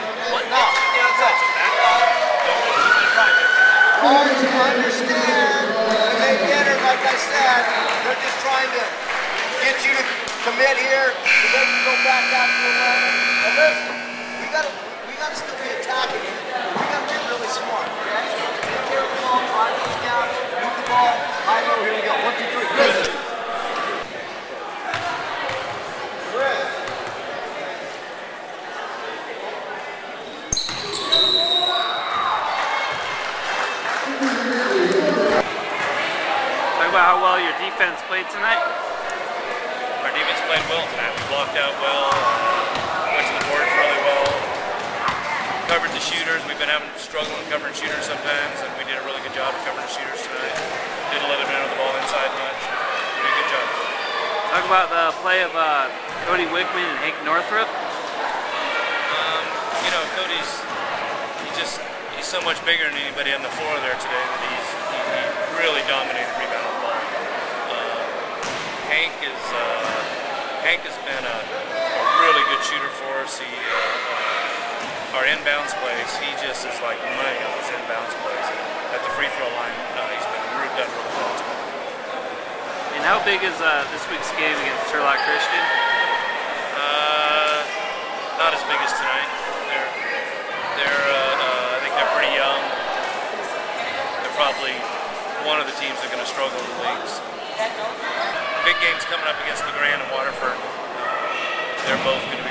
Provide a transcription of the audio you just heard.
back. What? The outside. Don't understand like I said, they're just trying to get you to commit here so they can go back out listen, we gotta, we gotta still be attacking. We gotta really smart. Down, move the ball. About how well your defense played tonight. Our defense played well tonight. We blocked out well, went to the boards really well, covered the shooters. We've been having struggling covering shooters sometimes, and we did a really good job of covering the shooters tonight. Didn't let them in on the ball inside much. We did a good job. Talk about the play of uh, Cody Wickman and Hank Northrop. Um, you know, Cody's he just he's so much bigger than anybody on the floor there today that he's he, he really dominated rebound the ball. Uh, Hank is uh, Hank has been a, a really good shooter for us. He uh, our inbounds plays, he just is like money on his inbounds plays. At the free throw line, uh, he's been really done really well. And how big is uh, this week's game against Turlock Christian? Uh, not as big as tonight. They're, they're, uh, uh, I think they're pretty young. They're probably one of the teams that are going to struggle in the leagues. Big games coming up against LeGrand and Waterford. Uh, they're both going to